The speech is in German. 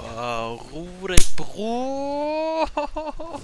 Wow, Rudel, Bro!